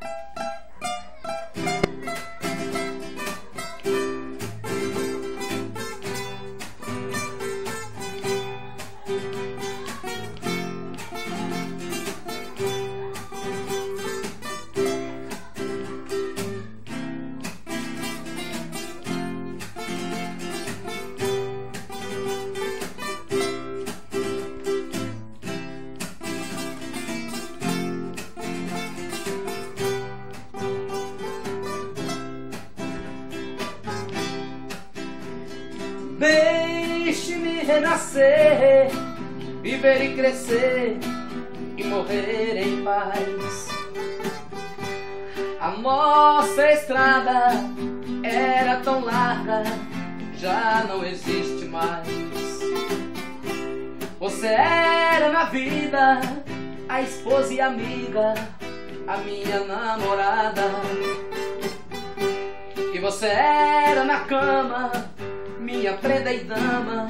あ! Deixe-me renascer, viver e crescer e morrer em paz. A nossa estrada era tão larga, já não existe mais. Você era na vida, a esposa e amiga, a minha namorada. E você era na cama minha prenda e dama,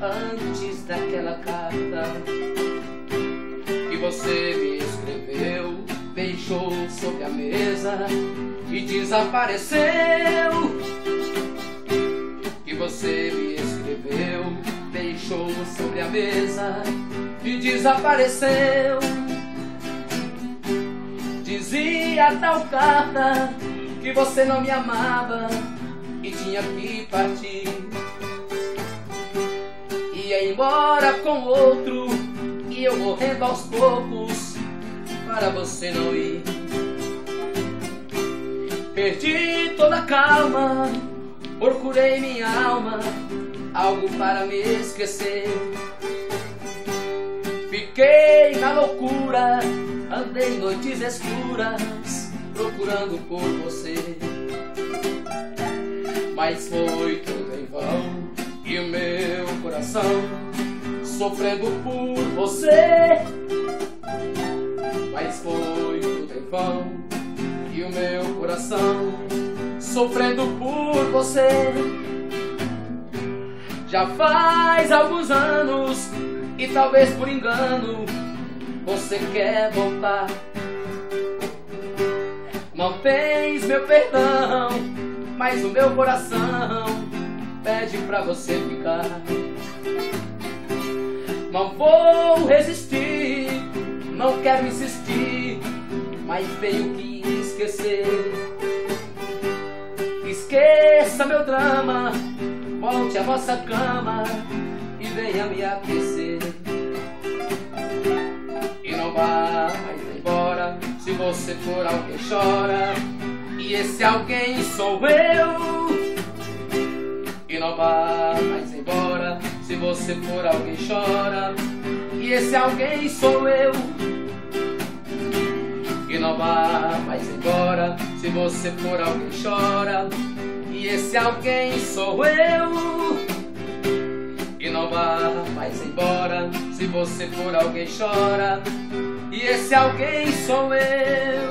antes daquela carta que você me escreveu, deixou sobre a mesa e desapareceu. Que você me escreveu, deixou sobre a mesa e desapareceu. Dizia tal carta que você não me amava e tinha que partir. Outro e eu morrendo aos poucos para você não ir. Perdi toda a calma, procurei minha alma, algo para me esquecer. Fiquei na loucura, andei noites escuras, procurando por você mas foi tudo em vão. E o meu coração sofrendo por você, mas foi tudo em vão. E o meu coração sofrendo por você. Já faz alguns anos e talvez por engano você quer voltar. Não tens meu perdão mas o meu coração pede pra você ficar. Não vou resistir, não quero insistir, mas tenho que esquecer. Esqueça meu drama, volte à nossa cama e venha me aquecer. E não vá mais embora, se você for alguém chora e esse alguém sou eu. E não vá mais embora. Você for alguém, chora. E esse alguém sou eu. E não vá mais embora. Se você for alguém, chora. E esse alguém sou eu. E não vá mais embora. Se você for alguém, chora. E esse alguém sou eu.